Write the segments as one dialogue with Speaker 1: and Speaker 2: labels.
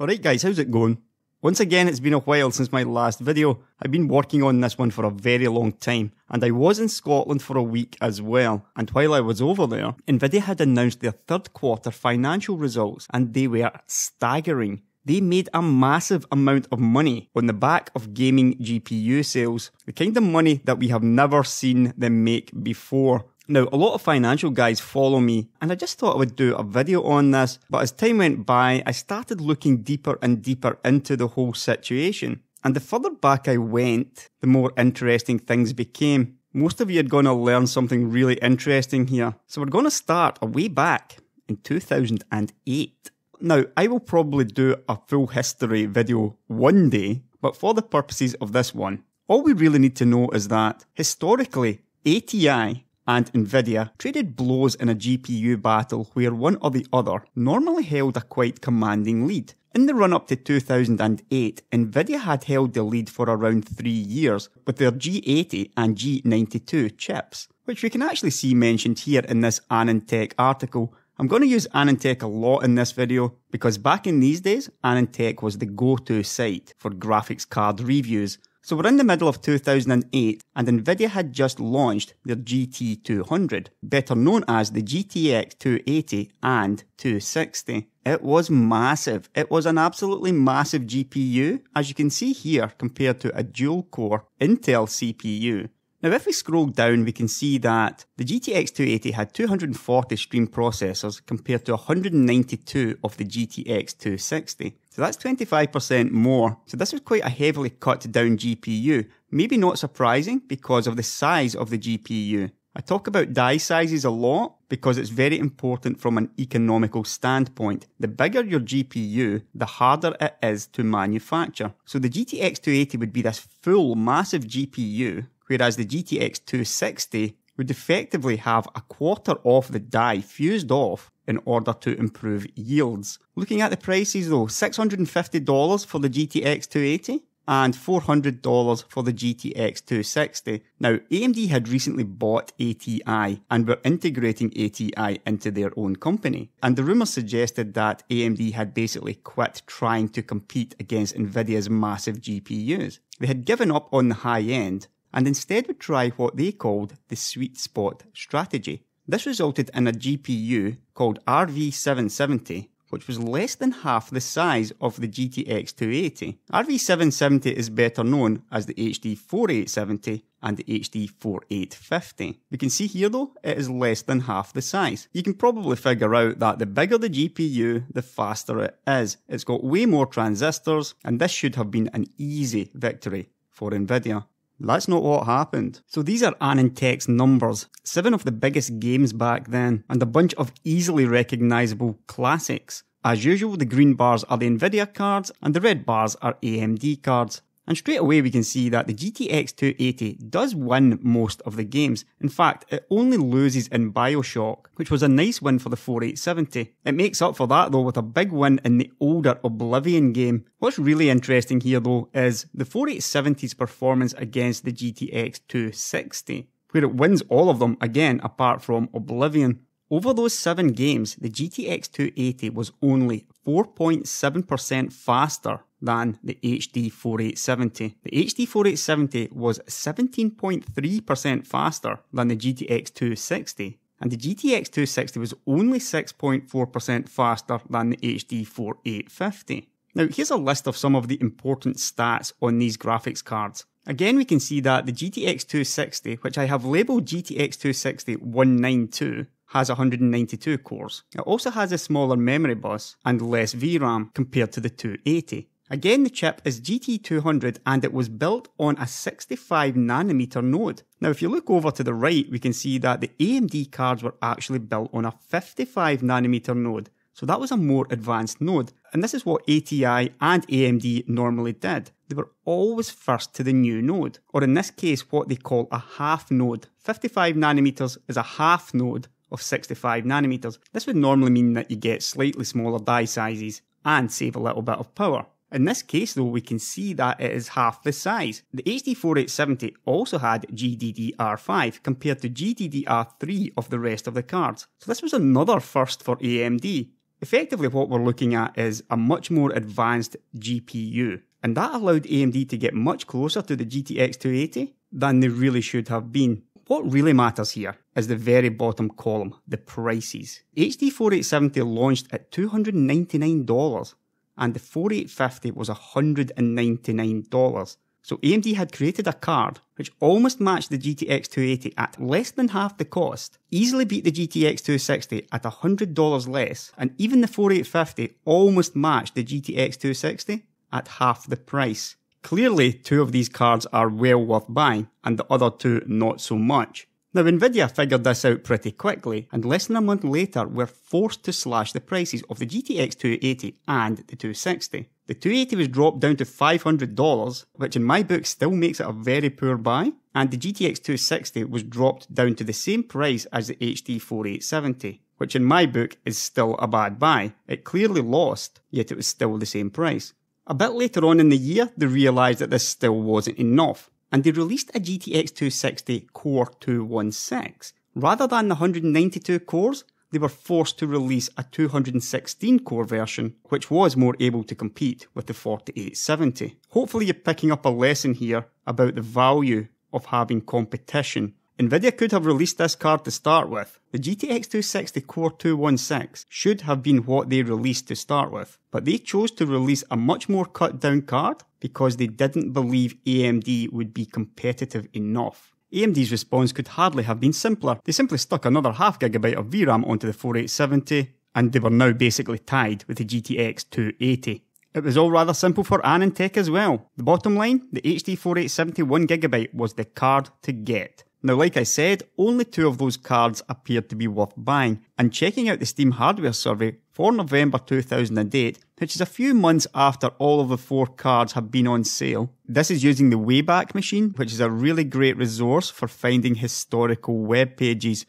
Speaker 1: Alright guys, how's it going? Once again, it's been a while since my last video. I've been working on this one for a very long time, and I was in Scotland for a week as well. And while I was over there, Nvidia had announced their third quarter financial results, and they were staggering. They made a massive amount of money on the back of gaming GPU sales, the kind of money that we have never seen them make before. Now, a lot of financial guys follow me, and I just thought I would do a video on this, but as time went by, I started looking deeper and deeper into the whole situation. And the further back I went, the more interesting things became. Most of you are going to learn something really interesting here. So we're going to start a way back in 2008. Now, I will probably do a full history video one day, but for the purposes of this one, all we really need to know is that historically, ATI and Nvidia traded blows in a GPU battle where one or the other normally held a quite commanding lead. In the run up to 2008, Nvidia had held the lead for around three years with their G80 and G92 chips, which we can actually see mentioned here in this AnandTech article. I'm going to use AnandTech a lot in this video because back in these days, AnandTech was the go-to site for graphics card reviews so we're in the middle of 2008 and Nvidia had just launched their GT200, better known as the GTX 280 and 260. It was massive. It was an absolutely massive GPU, as you can see here compared to a dual core Intel CPU. Now if we scroll down we can see that the GTX 280 had 240 stream processors compared to 192 of the GTX 260. So that's 25% more. So this was quite a heavily cut down GPU. Maybe not surprising because of the size of the GPU. I talk about die sizes a lot because it's very important from an economical standpoint. The bigger your GPU, the harder it is to manufacture. So the GTX 280 would be this full massive GPU whereas the GTX 260 would effectively have a quarter of the die fused off in order to improve yields. Looking at the prices though, $650 for the GTX 280 and $400 for the GTX 260. Now, AMD had recently bought ATI and were integrating ATI into their own company. And the rumours suggested that AMD had basically quit trying to compete against Nvidia's massive GPUs. They had given up on the high end and instead would try what they called the sweet spot strategy. This resulted in a GPU called RV770, which was less than half the size of the GTX 280. RV770 is better known as the HD 4870 and the HD 4850. We can see here though, it is less than half the size. You can probably figure out that the bigger the GPU, the faster it is. It's got way more transistors, and this should have been an easy victory for Nvidia. That's not what happened. So these are AnandTech's numbers. Seven of the biggest games back then, and a bunch of easily recognisable classics. As usual, the green bars are the Nvidia cards, and the red bars are AMD cards. And straight away we can see that the GTX 280 does win most of the games. In fact, it only loses in Bioshock, which was a nice win for the 4870. It makes up for that though with a big win in the older Oblivion game. What's really interesting here though is the 4870's performance against the GTX 260, where it wins all of them again apart from Oblivion. Over those seven games, the GTX 280 was only 4.7% faster than the HD 4870. The HD 4870 was 17.3% faster than the GTX 260, and the GTX 260 was only 6.4% faster than the HD 4850. Now, here's a list of some of the important stats on these graphics cards. Again, we can see that the GTX 260, which I have labeled GTX 260 192, has 192 cores. It also has a smaller memory bus and less VRAM compared to the 280. Again, the chip is GT200 and it was built on a 65 nanometer node. Now, if you look over to the right, we can see that the AMD cards were actually built on a 55 nanometer node. So that was a more advanced node. And this is what ATI and AMD normally did. They were always first to the new node, or in this case, what they call a half node. 55 nanometers is a half node of 65 nanometers. This would normally mean that you get slightly smaller die sizes and save a little bit of power. In this case though, we can see that it is half the size. The HD 4870 also had GDDR5 compared to GDDR3 of the rest of the cards. So this was another first for AMD. Effectively, what we're looking at is a much more advanced GPU, and that allowed AMD to get much closer to the GTX 280 than they really should have been. What really matters here is the very bottom column, the prices. HD 4870 launched at $299 and the 4850 was $199. So AMD had created a card which almost matched the GTX 280 at less than half the cost, easily beat the GTX 260 at $100 less, and even the 4850 almost matched the GTX 260 at half the price. Clearly, two of these cards are well worth buying, and the other two not so much. Now, Nvidia figured this out pretty quickly, and less than a month later were forced to slash the prices of the GTX 280 and the 260. The 280 was dropped down to $500, which in my book still makes it a very poor buy, and the GTX 260 was dropped down to the same price as the HD 4870, which in my book is still a bad buy. It clearly lost, yet it was still the same price. A bit later on in the year, they realised that this still wasn't enough, and they released a GTX 260 Core 216. Rather than the 192 cores, they were forced to release a 216 core version, which was more able to compete with the 4870. Hopefully, you're picking up a lesson here about the value of having competition Nvidia could have released this card to start with. The GTX 260 Core 216 should have been what they released to start with, but they chose to release a much more cut down card because they didn't believe AMD would be competitive enough. AMD's response could hardly have been simpler. They simply stuck another half gigabyte of VRAM onto the 4870, and they were now basically tied with the GTX 280. It was all rather simple for AnandTech as well. The bottom line, the HD 4870 1GB was the card to get. Now, like I said, only two of those cards appeared to be worth buying, and checking out the Steam hardware survey for November 2008, which is a few months after all of the four cards have been on sale. This is using the Wayback Machine, which is a really great resource for finding historical web pages.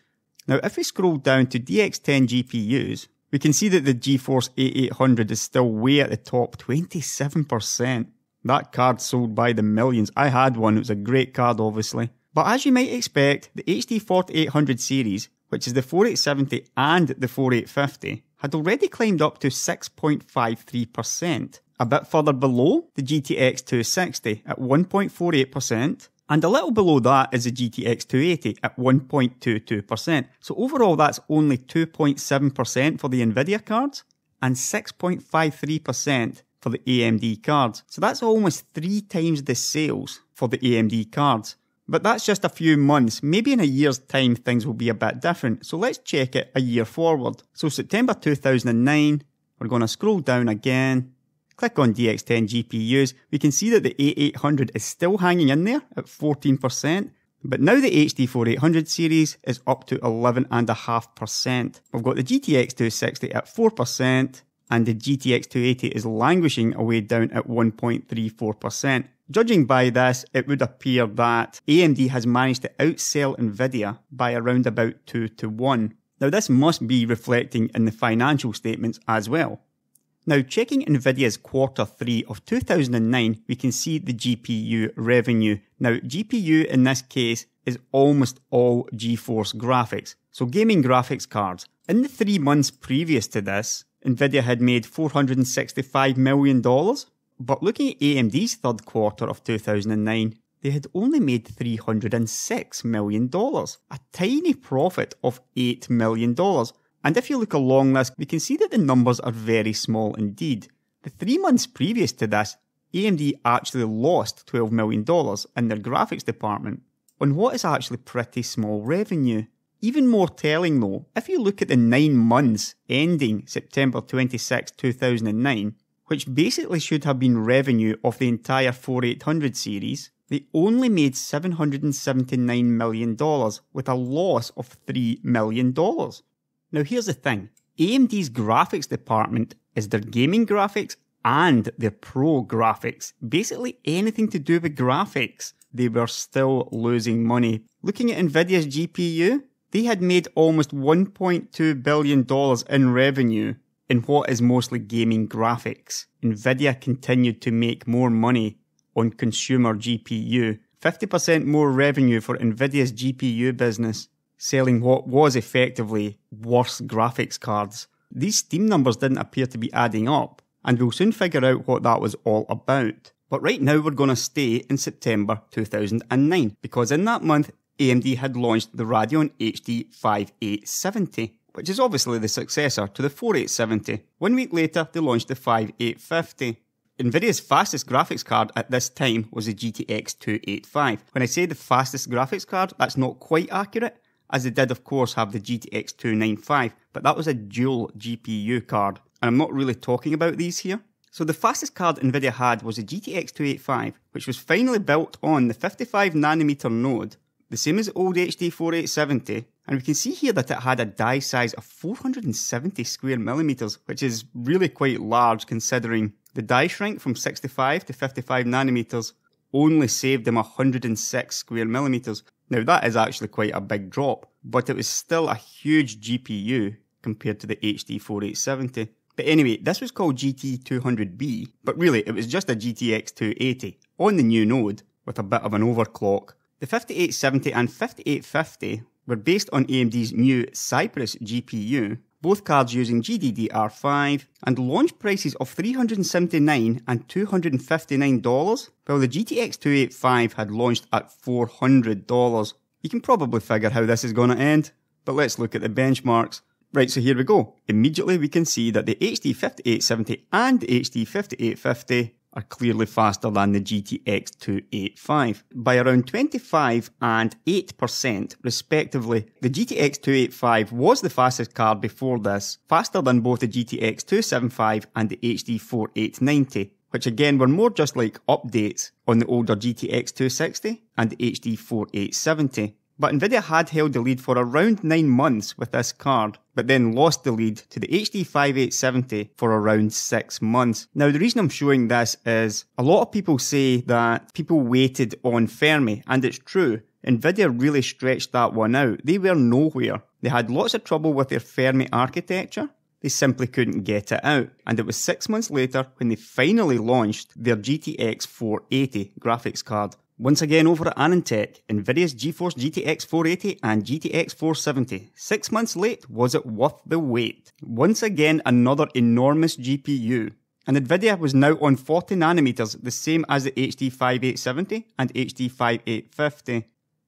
Speaker 1: Now, if we scroll down to DX10 GPUs, we can see that the GeForce 8800 is still way at the top, 27%. That card sold by the millions. I had one, it was a great card, obviously. But as you might expect, the HD 4800 series, which is the 4870 and the 4850, had already climbed up to 6.53%, a bit further below the GTX 260 at 1.48%, and a little below that is the GTX 280 at 1.22%. So overall, that's only 2.7% for the Nvidia cards and 6.53% for the AMD cards. So that's almost three times the sales for the AMD cards. But that's just a few months. Maybe in a year's time things will be a bit different. So let's check it a year forward. So September 2009, we're going to scroll down again, click on DX10 GPUs. We can see that the 8800 is still hanging in there at 14%. But now the HD 4800 series is up to 11.5%. We've got the GTX 260 at 4%, and the GTX 280 is languishing away down at 1.34%. Judging by this, it would appear that AMD has managed to outsell Nvidia by around about 2 to 1. Now this must be reflecting in the financial statements as well. Now checking Nvidia's quarter 3 of 2009, we can see the GPU revenue. Now GPU in this case is almost all GeForce graphics, so gaming graphics cards. In the three months previous to this, Nvidia had made $465 million but looking at AMD's third quarter of 2009, they had only made $306 million, a tiny profit of $8 million. And if you look along this, we can see that the numbers are very small indeed. The three months previous to this, AMD actually lost $12 million in their graphics department on what is actually pretty small revenue. Even more telling though, if you look at the nine months ending September 26, 2009, which basically should have been revenue of the entire 4800 series, they only made $779 million with a loss of $3 million. Now here's the thing. AMD's graphics department is their gaming graphics and their pro graphics. Basically anything to do with graphics. They were still losing money. Looking at Nvidia's GPU, they had made almost $1.2 billion in revenue in what is mostly gaming graphics, Nvidia continued to make more money on consumer GPU, 50% more revenue for Nvidia's GPU business, selling what was effectively worse graphics cards. These Steam numbers didn't appear to be adding up, and we'll soon figure out what that was all about. But right now we're going to stay in September 2009, because in that month AMD had launched the Radeon HD 5870, which is obviously the successor to the 4870. One week later, they launched the 5850. Nvidia's fastest graphics card at this time was the GTX 285. When I say the fastest graphics card, that's not quite accurate, as they did, of course, have the GTX 295, but that was a dual GPU card, and I'm not really talking about these here. So the fastest card Nvidia had was the GTX 285, which was finally built on the 55 nanometer node, the same as old HD 4870, and we can see here that it had a die size of 470 square millimeters, which is really quite large considering the die shrink from 65 to 55 nanometers only saved them 106 square millimeters. Now that is actually quite a big drop, but it was still a huge GPU compared to the HD 4870. But anyway, this was called GT200B, but really it was just a GTX 280 on the new node with a bit of an overclock. The 5870 and 5850 were based on AMD's new Cypress GPU, both cards using GDDR5, and launch prices of 379 and $259, while the GTX 285 had launched at $400. You can probably figure how this is going to end, but let's look at the benchmarks. Right, so here we go. Immediately we can see that the HD 5870 and HD 5850 are clearly faster than the GTX 285 by around 25 and 8% respectively. The GTX 285 was the fastest card before this, faster than both the GTX 275 and the HD 4890 which again were more just like updates on the older GTX 260 and the HD 4870. But Nvidia had held the lead for around 9 months with this card, but then lost the lead to the HD 5870 for around 6 months. Now the reason I'm showing this is a lot of people say that people waited on Fermi, and it's true. Nvidia really stretched that one out. They were nowhere. They had lots of trouble with their Fermi architecture. They simply couldn't get it out. And it was six months later when they finally launched their GTX 480 graphics card. Once again over at AnandTech, NVIDIA's GeForce GTX 480 and GTX 470. Six months late, was it worth the wait? Once again, another enormous GPU. And NVIDIA was now on 40 nanometers, the same as the HD 5870 and HD 5850.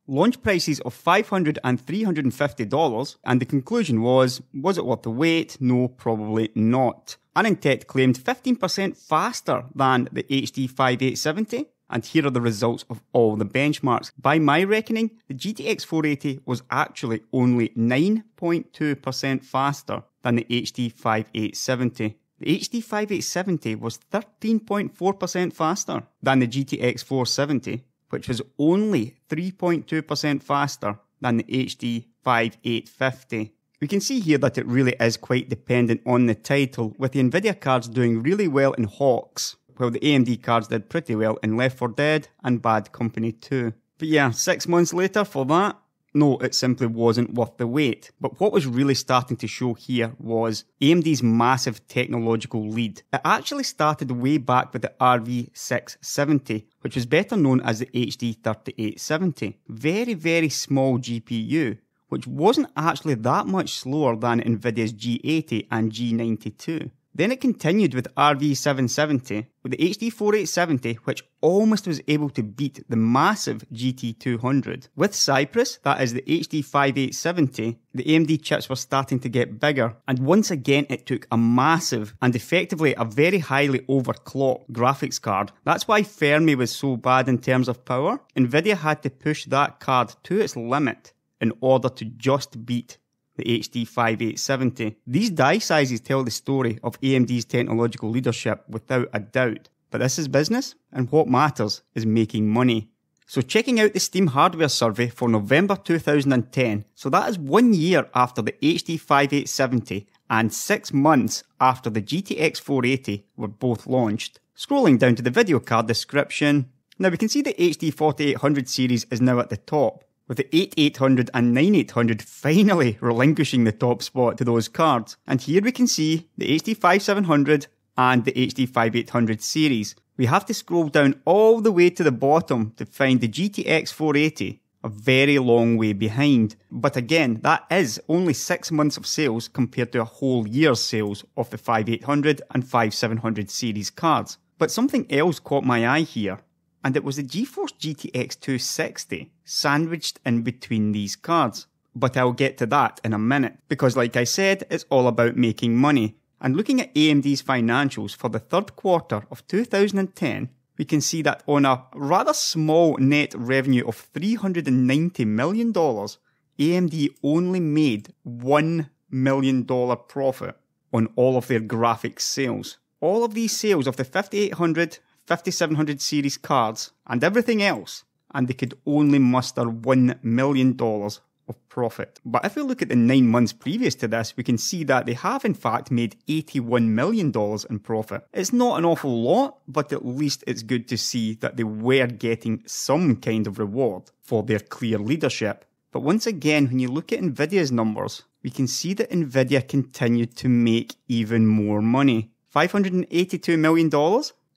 Speaker 1: Launch prices of $500 and $350, and the conclusion was, was it worth the wait? No, probably not. AnandTech claimed 15% faster than the HD 5870 and here are the results of all the benchmarks. By my reckoning, the GTX 480 was actually only 9.2% faster than the HD 5870. The HD 5870 was 13.4% faster than the GTX 470, which was only 3.2% faster than the HD 5850. We can see here that it really is quite dependent on the title, with the Nvidia cards doing really well in HAWX, while the AMD cards did pretty well in Left 4 Dead and Bad Company 2. But yeah, six months later for that, no, it simply wasn't worth the wait. But what was really starting to show here was AMD's massive technological lead. It actually started way back with the RV670, which was better known as the HD3870. Very, very small GPU, which wasn't actually that much slower than NVIDIA's G80 and G92. Then it continued with RV770 with the HD 4870, which almost was able to beat the massive GT200. With Cypress, that is the HD 5870, the AMD chips were starting to get bigger, and once again it took a massive and effectively a very highly overclocked graphics card. That's why Fermi was so bad in terms of power. Nvidia had to push that card to its limit in order to just beat the HD 5870. These die sizes tell the story of AMD's technological leadership without a doubt. But this is business, and what matters is making money. So checking out the Steam hardware survey for November 2010, so that is one year after the HD 5870 and six months after the GTX 480 were both launched. Scrolling down to the video card description, now we can see the HD 4800 series is now at the top, with the 8800 and 9800 finally relinquishing the top spot to those cards. And here we can see the HD 5700 and the HD 5800 series. We have to scroll down all the way to the bottom to find the GTX 480 a very long way behind. But again, that is only six months of sales compared to a whole year's sales of the 5800 and 5700 series cards. But something else caught my eye here, and it was the GeForce GTX 260 sandwiched in between these cards. But I'll get to that in a minute, because like I said, it's all about making money. And looking at AMD's financials for the third quarter of 2010, we can see that on a rather small net revenue of $390 million, AMD only made $1 million profit on all of their graphics sales. All of these sales of the 5800, 5700 series cards and everything else, and they could only muster $1 million of profit. But if we look at the nine months previous to this, we can see that they have in fact made $81 million in profit. It's not an awful lot, but at least it's good to see that they were getting some kind of reward for their clear leadership. But once again, when you look at Nvidia's numbers, we can see that Nvidia continued to make even more money. $582 million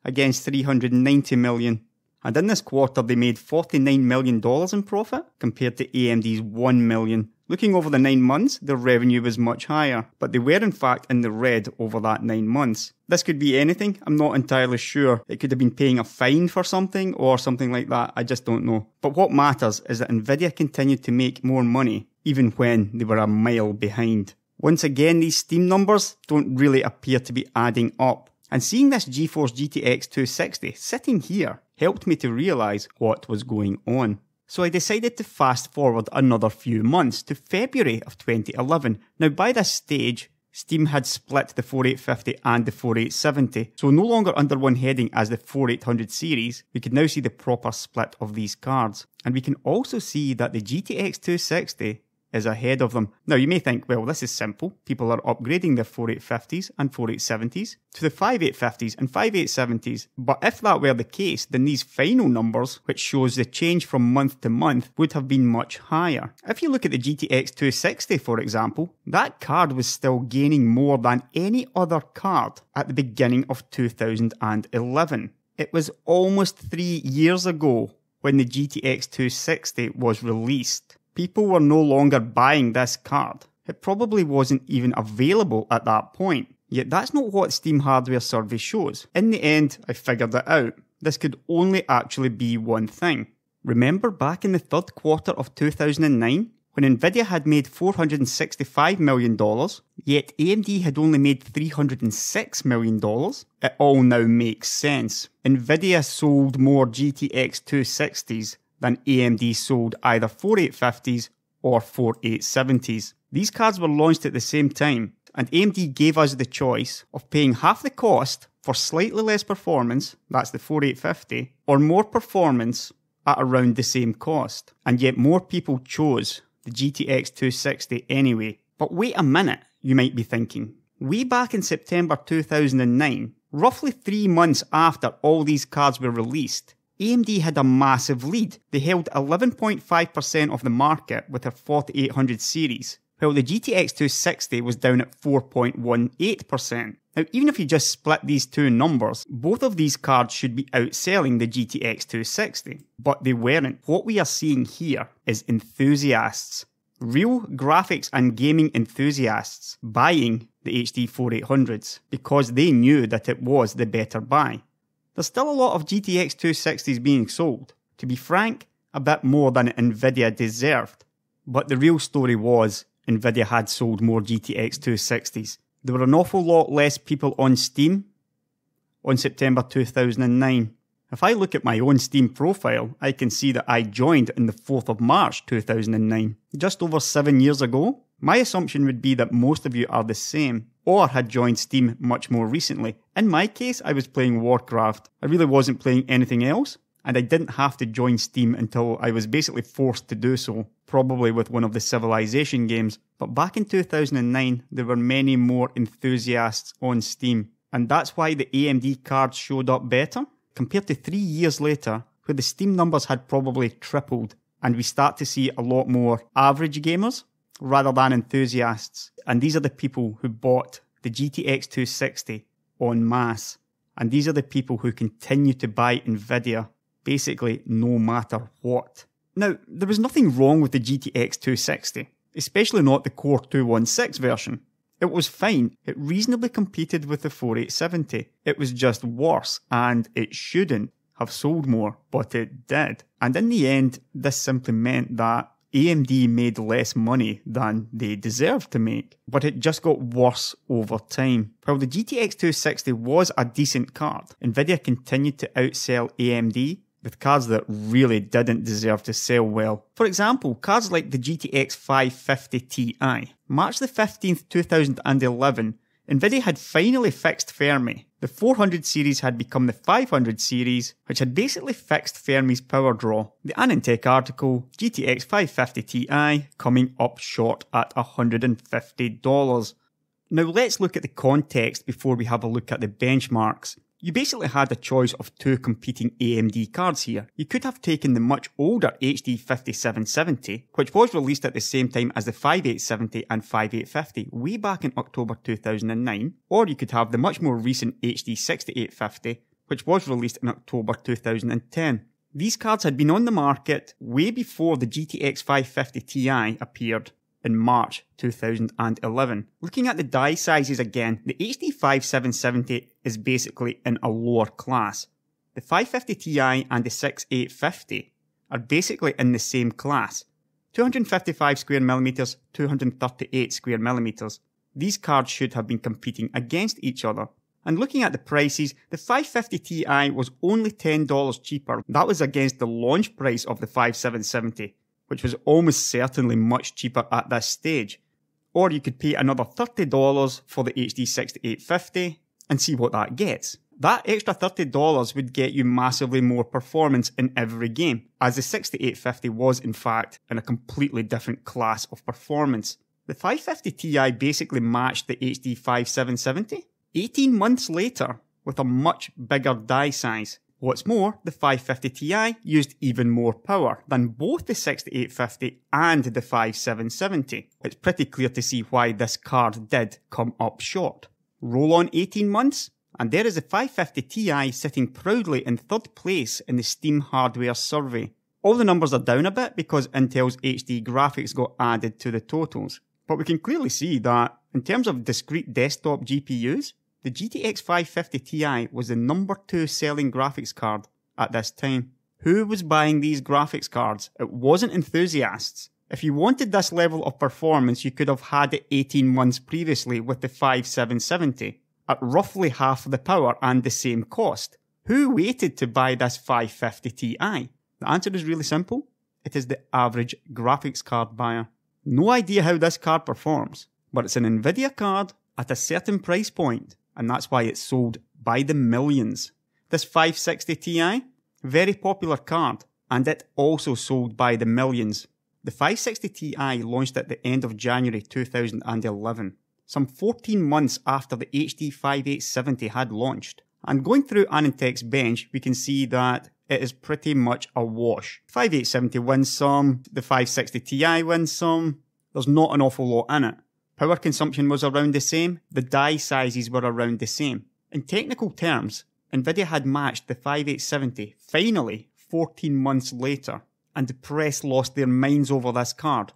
Speaker 1: against 390 million and in this quarter, they made $49 million in profit compared to AMD's 1 million. Looking over the nine months, their revenue was much higher, but they were in fact in the red over that nine months. This could be anything, I'm not entirely sure. It could have been paying a fine for something or something like that, I just don't know. But what matters is that Nvidia continued to make more money, even when they were a mile behind. Once again, these Steam numbers don't really appear to be adding up. And seeing this GeForce GTX 260 sitting here helped me to realise what was going on. So I decided to fast forward another few months to February of 2011. Now by this stage, Steam had split the 4850 and the 4870, so no longer under one heading as the 4800 series, we can now see the proper split of these cards. And we can also see that the GTX 260 is ahead of them. Now, you may think, well, this is simple. People are upgrading their 4850s and 4870s to the 5850s and 5870s. But if that were the case, then these final numbers, which shows the change from month to month, would have been much higher. If you look at the GTX 260, for example, that card was still gaining more than any other card at the beginning of 2011. It was almost three years ago when the GTX 260 was released people were no longer buying this card. It probably wasn't even available at that point. Yet that's not what Steam Hardware Survey shows. In the end, I figured it out. This could only actually be one thing. Remember back in the third quarter of 2009, when Nvidia had made $465 million, yet AMD had only made $306 million? It all now makes sense. Nvidia sold more GTX 260s than AMD sold either 4850s or 4870s. These cards were launched at the same time, and AMD gave us the choice of paying half the cost for slightly less performance, that's the 4850, or more performance at around the same cost. And yet more people chose the GTX 260 anyway. But wait a minute, you might be thinking. Way back in September 2009, roughly three months after all these cards were released, AMD had a massive lead. They held 11.5% of the market with their 4800 series, while the GTX 260 was down at 4.18%. Now, even if you just split these two numbers, both of these cards should be outselling the GTX 260, but they weren't. What we are seeing here is enthusiasts, real graphics and gaming enthusiasts buying the HD 4800s because they knew that it was the better buy. There's still a lot of GTX 260s being sold. To be frank, a bit more than Nvidia deserved. But the real story was Nvidia had sold more GTX 260s. There were an awful lot less people on Steam on September 2009. If I look at my own Steam profile, I can see that I joined in the 4th of March 2009, just over seven years ago. My assumption would be that most of you are the same or had joined Steam much more recently. In my case, I was playing Warcraft. I really wasn't playing anything else, and I didn't have to join Steam until I was basically forced to do so, probably with one of the Civilization games. But back in 2009, there were many more enthusiasts on Steam, and that's why the AMD cards showed up better. Compared to three years later, where the Steam numbers had probably tripled, and we start to see a lot more average gamers rather than enthusiasts. And these are the people who bought the GTX 260 en masse. And these are the people who continue to buy Nvidia basically no matter what. Now, there was nothing wrong with the GTX 260, especially not the Core 216 version. It was fine. It reasonably competed with the 4870. It was just worse, and it shouldn't have sold more, but it did. And in the end, this simply meant that AMD made less money than they deserved to make, but it just got worse over time. While the GTX 260 was a decent card, Nvidia continued to outsell AMD with cards that really didn't deserve to sell well. For example, cards like the GTX 550 Ti. March the 15th, 2011, Nvidia had finally fixed Fermi. The 400 series had become the 500 series, which had basically fixed Fermi's power draw. The AnandTech article, GTX 550 Ti, coming up short at $150. Now let's look at the context before we have a look at the benchmarks. You basically had a choice of two competing AMD cards here. You could have taken the much older HD 5770, which was released at the same time as the 5870 and 5850 way back in October 2009, or you could have the much more recent HD 6850, which was released in October 2010. These cards had been on the market way before the GTX 550 Ti appeared, in March 2011. Looking at the die sizes again, the HD 5770 is basically in a lower class. The 550 Ti and the 6850 are basically in the same class. 255 square millimeters, 238 square millimeters. These cards should have been competing against each other. And looking at the prices, the 550 Ti was only $10 cheaper. That was against the launch price of the 5770 which was almost certainly much cheaper at this stage. Or you could pay another $30 for the HD 6850 and see what that gets. That extra $30 would get you massively more performance in every game, as the 6850 was in fact in a completely different class of performance. The 550 Ti basically matched the HD 5770 18 months later with a much bigger die size. What's more, the 550 Ti used even more power than both the 6850 and the 5770. It's pretty clear to see why this card did come up short. Roll on 18 months, and there is the 550 Ti sitting proudly in third place in the Steam hardware survey. All the numbers are down a bit because Intel's HD graphics got added to the totals. But we can clearly see that in terms of discrete desktop GPUs, the GTX 550 Ti was the number two selling graphics card at this time. Who was buying these graphics cards? It wasn't enthusiasts. If you wanted this level of performance, you could have had it 18 months previously with the 5770 at roughly half the power and the same cost. Who waited to buy this 550 Ti? The answer is really simple. It is the average graphics card buyer. No idea how this card performs, but it's an Nvidia card at a certain price point and that's why it's sold by the millions. This 560 Ti, very popular card, and it also sold by the millions. The 560 Ti launched at the end of January 2011, some 14 months after the HD 5870 had launched. And going through AnandTech's bench, we can see that it is pretty much a wash. 5870 wins some, the 560 Ti wins some, there's not an awful lot in it. Power consumption was around the same, the die sizes were around the same. In technical terms, Nvidia had matched the 5870 finally 14 months later, and the press lost their minds over this card.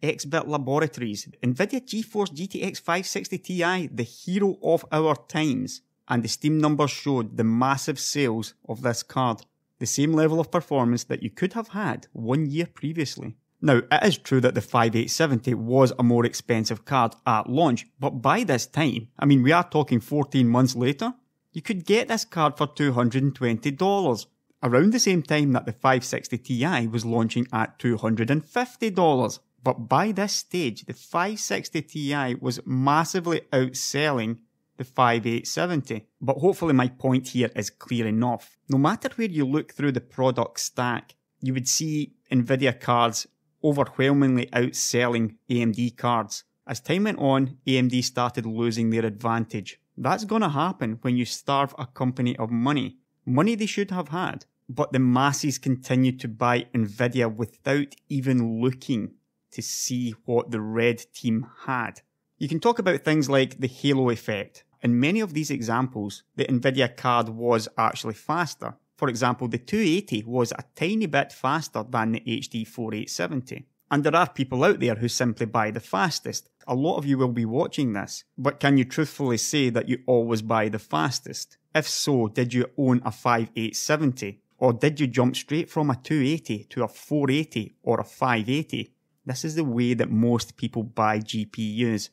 Speaker 1: XBit Laboratories, Nvidia GeForce GTX 560 Ti, the hero of our times, and the Steam numbers showed the massive sales of this card, the same level of performance that you could have had one year previously. Now, it is true that the 5870 was a more expensive card at launch, but by this time, I mean, we are talking 14 months later, you could get this card for $220, around the same time that the 560 Ti was launching at $250. But by this stage, the 560 Ti was massively outselling the 5870. But hopefully my point here is clear enough. No matter where you look through the product stack, you would see Nvidia cards overwhelmingly outselling AMD cards. As time went on, AMD started losing their advantage. That's going to happen when you starve a company of money. Money they should have had. But the masses continued to buy Nvidia without even looking to see what the red team had. You can talk about things like the halo effect. In many of these examples, the Nvidia card was actually faster. For example, the 280 was a tiny bit faster than the HD 4870. And there are people out there who simply buy the fastest. A lot of you will be watching this, but can you truthfully say that you always buy the fastest? If so, did you own a 5870? Or did you jump straight from a 280 to a 480 or a 580? This is the way that most people buy GPUs.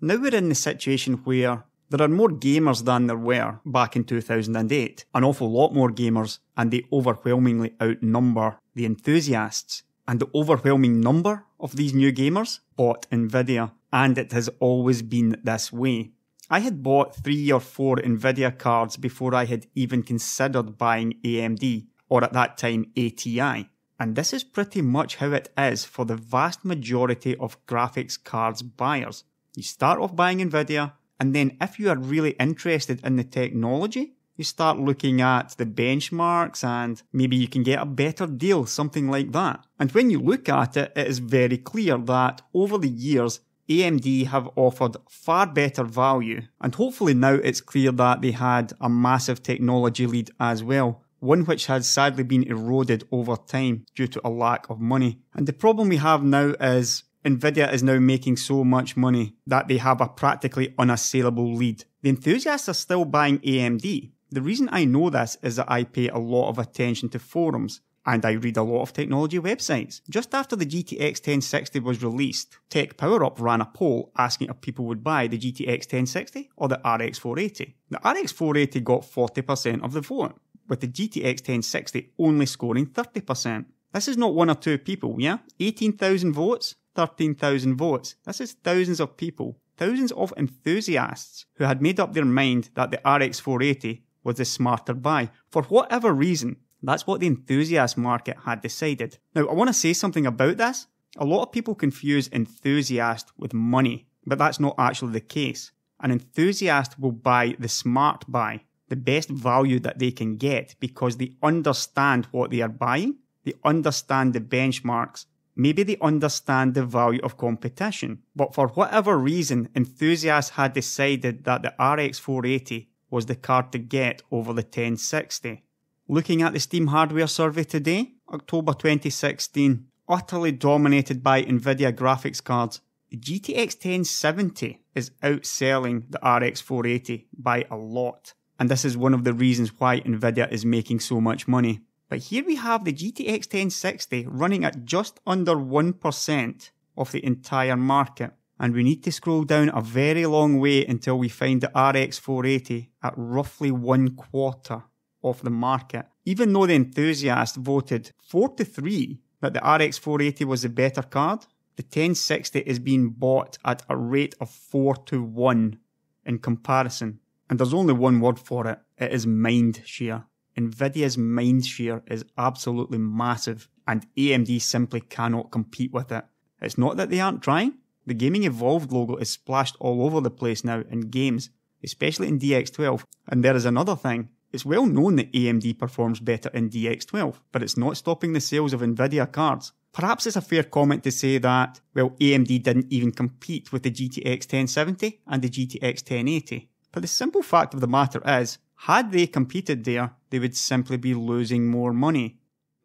Speaker 1: Now we're in the situation where there are more gamers than there were back in 2008. An awful lot more gamers, and they overwhelmingly outnumber the enthusiasts. And the overwhelming number of these new gamers bought Nvidia, and it has always been this way. I had bought three or four Nvidia cards before I had even considered buying AMD, or at that time ATI. And this is pretty much how it is for the vast majority of graphics cards buyers. You start off buying Nvidia, and then if you are really interested in the technology, you start looking at the benchmarks and maybe you can get a better deal, something like that. And when you look at it, it is very clear that over the years, AMD have offered far better value. And hopefully now it's clear that they had a massive technology lead as well. One which has sadly been eroded over time due to a lack of money. And the problem we have now is Nvidia is now making so much money that they have a practically unassailable lead. The enthusiasts are still buying AMD. The reason I know this is that I pay a lot of attention to forums and I read a lot of technology websites. Just after the GTX 1060 was released, TechPowerUp ran a poll asking if people would buy the GTX 1060 or the RX 480. The RX 480 got 40% of the vote, with the GTX 1060 only scoring 30%. This is not one or two people, yeah? 18,000 votes, 13,000 votes. This is thousands of people, thousands of enthusiasts who had made up their mind that the RX 480 was the smarter buy. For whatever reason, that's what the enthusiast market had decided. Now, I want to say something about this. A lot of people confuse enthusiast with money, but that's not actually the case. An enthusiast will buy the smart buy, the best value that they can get because they understand what they are buying, they understand the benchmarks, Maybe they understand the value of competition, but for whatever reason, enthusiasts had decided that the RX 480 was the card to get over the 1060. Looking at the Steam hardware survey today, October 2016, utterly dominated by Nvidia graphics cards, the GTX 1070 is outselling the RX 480 by a lot. And this is one of the reasons why Nvidia is making so much money. But here we have the GTX 1060 running at just under 1% of the entire market. And we need to scroll down a very long way until we find the RX 480 at roughly one quarter of the market. Even though the enthusiast voted 4 to 3 that the RX 480 was the better card, the 1060 is being bought at a rate of 4 to 1 in comparison. And there's only one word for it. It is mind share. Nvidia's mind share is absolutely massive, and AMD simply cannot compete with it. It's not that they aren't trying. The Gaming Evolved logo is splashed all over the place now in games, especially in DX12. And there is another thing. It's well known that AMD performs better in DX12, but it's not stopping the sales of Nvidia cards. Perhaps it's a fair comment to say that, well, AMD didn't even compete with the GTX 1070 and the GTX 1080. But the simple fact of the matter is, had they competed there, they would simply be losing more money.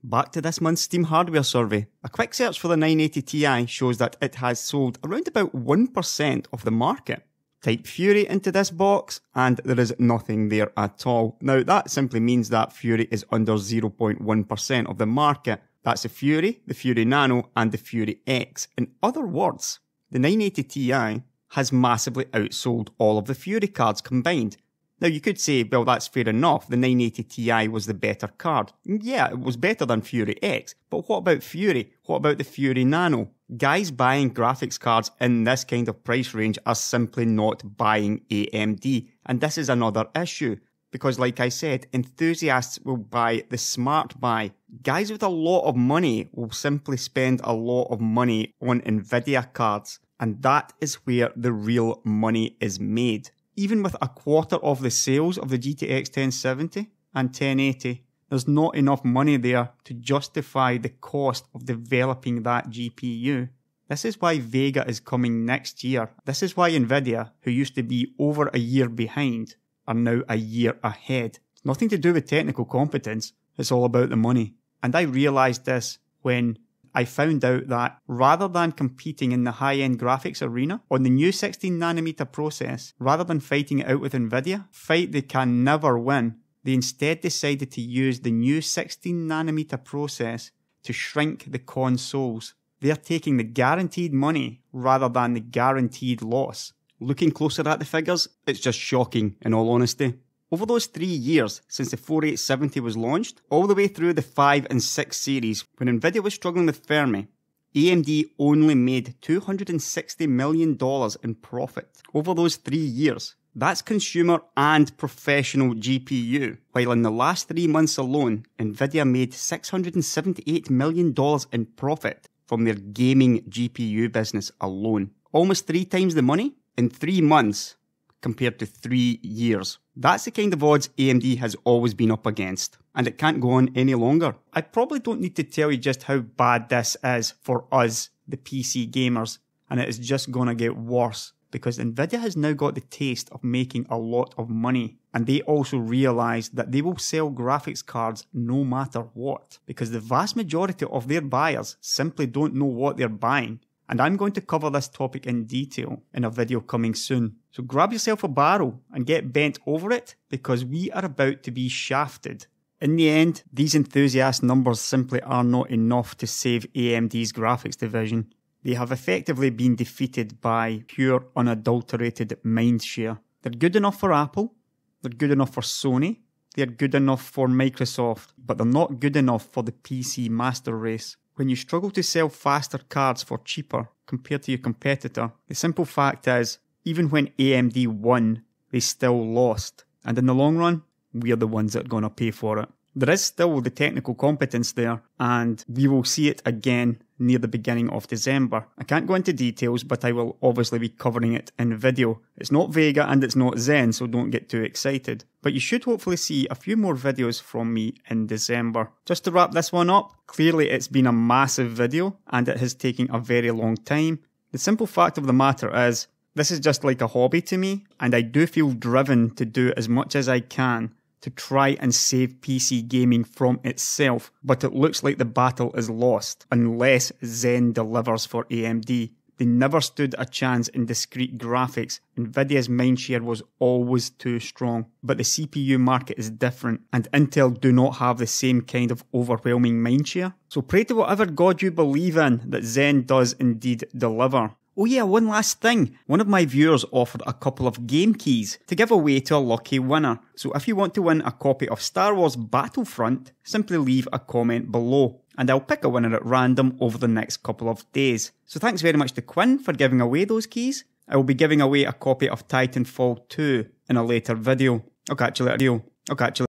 Speaker 1: Back to this month's Steam hardware survey. A quick search for the 980 Ti shows that it has sold around about 1% of the market. Type Fury into this box and there is nothing there at all. Now that simply means that Fury is under 0.1% of the market. That's the Fury, the Fury Nano and the Fury X. In other words, the 980 Ti has massively outsold all of the Fury cards combined. Now you could say, well, that's fair enough. The 980 Ti was the better card. Mm, yeah, it was better than Fury X. But what about Fury? What about the Fury Nano? Guys buying graphics cards in this kind of price range are simply not buying AMD. And this is another issue. Because like I said, enthusiasts will buy the smart buy. Guys with a lot of money will simply spend a lot of money on Nvidia cards. And that is where the real money is made even with a quarter of the sales of the GTX 1070 and 1080, there's not enough money there to justify the cost of developing that GPU. This is why Vega is coming next year. This is why Nvidia, who used to be over a year behind, are now a year ahead. It's Nothing to do with technical competence. It's all about the money. And I realized this when I found out that rather than competing in the high end graphics arena on the new 16 nanometer process, rather than fighting it out with Nvidia, fight they can never win, they instead decided to use the new 16 nanometer process to shrink the consoles. They're taking the guaranteed money rather than the guaranteed loss. Looking closer at the figures, it's just shocking in all honesty. Over those three years since the 4870 was launched, all the way through the 5 and 6 series, when Nvidia was struggling with Fermi, AMD only made $260 million in profit over those three years. That's consumer and professional GPU, while in the last three months alone, Nvidia made $678 million in profit from their gaming GPU business alone. Almost three times the money in three months compared to three years. That's the kind of odds AMD has always been up against, and it can't go on any longer. I probably don't need to tell you just how bad this is for us, the PC gamers, and it is just gonna get worse because Nvidia has now got the taste of making a lot of money. And they also realize that they will sell graphics cards no matter what, because the vast majority of their buyers simply don't know what they're buying and I'm going to cover this topic in detail in a video coming soon. So grab yourself a barrel and get bent over it because we are about to be shafted. In the end, these enthusiast numbers simply are not enough to save AMD's graphics division. They have effectively been defeated by pure unadulterated mindshare. They're good enough for Apple, they're good enough for Sony, they're good enough for Microsoft, but they're not good enough for the PC master race. When you struggle to sell faster cards for cheaper compared to your competitor, the simple fact is, even when AMD won, they still lost. And in the long run, we're the ones that are going to pay for it. There is still the technical competence there, and we will see it again near the beginning of December. I can't go into details, but I will obviously be covering it in video. It's not Vega and it's not Zen, so don't get too excited. But you should hopefully see a few more videos from me in December. Just to wrap this one up, clearly it's been a massive video and it has taken a very long time. The simple fact of the matter is, this is just like a hobby to me, and I do feel driven to do as much as I can to try and save PC gaming from itself, but it looks like the battle is lost unless Zen delivers for AMD. They never stood a chance in discrete graphics. Nvidia's mindshare was always too strong. But the CPU market is different, and Intel do not have the same kind of overwhelming mindshare. So pray to whatever god you believe in that Zen does indeed deliver. Oh yeah, one last thing. One of my viewers offered a couple of game keys to give away to a lucky winner. So if you want to win a copy of Star Wars Battlefront, simply leave a comment below and I'll pick a winner at random over the next couple of days. So thanks very much to Quinn for giving away those keys. I will be giving away a copy of Titanfall 2 in a later video. I'll catch you later. I'll catch you later.